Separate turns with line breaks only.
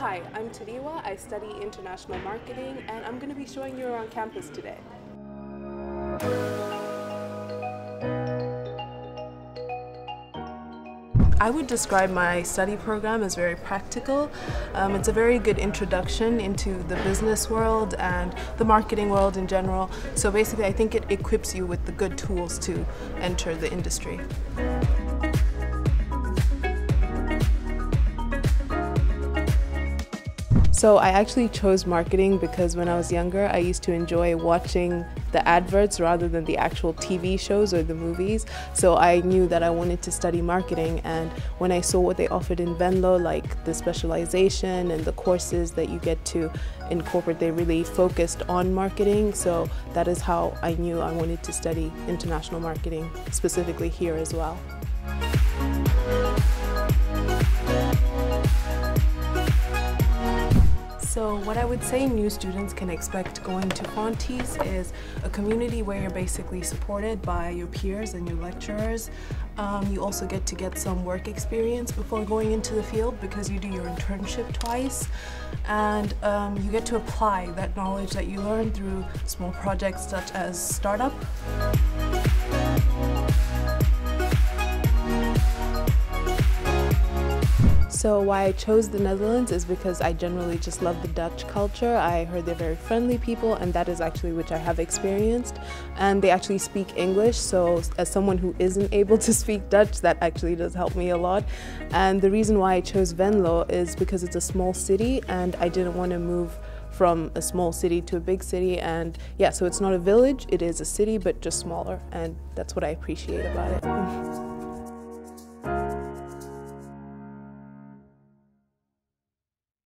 Hi, I'm Tadiwa. I study international marketing and I'm going to be showing you around campus today. I would describe my study program as very practical. Um, it's a very good introduction into the business world and the marketing world in general. So basically I think it equips you with the good tools to enter the industry. So I actually chose marketing because when I was younger, I used to enjoy watching the adverts rather than the actual TV shows or the movies. So I knew that I wanted to study marketing and when I saw what they offered in Venlo, like the specialization and the courses that you get to incorporate, they really focused on marketing. So that is how I knew I wanted to study international marketing, specifically here as well. What I would say new students can expect going to Fontys is a community where you're basically supported by your peers and your lecturers. Um, you also get to get some work experience before going into the field because you do your internship twice and um, you get to apply that knowledge that you learn through small projects such as startup. So why I chose the Netherlands is because I generally just love the Dutch culture. I heard they're very friendly people and that is actually which I have experienced. And they actually speak English, so as someone who isn't able to speak Dutch, that actually does help me a lot. And the reason why I chose Venlo is because it's a small city and I didn't want to move from a small city to a big city and yeah so it's not a village it is a city but just smaller and that's what I appreciate about it.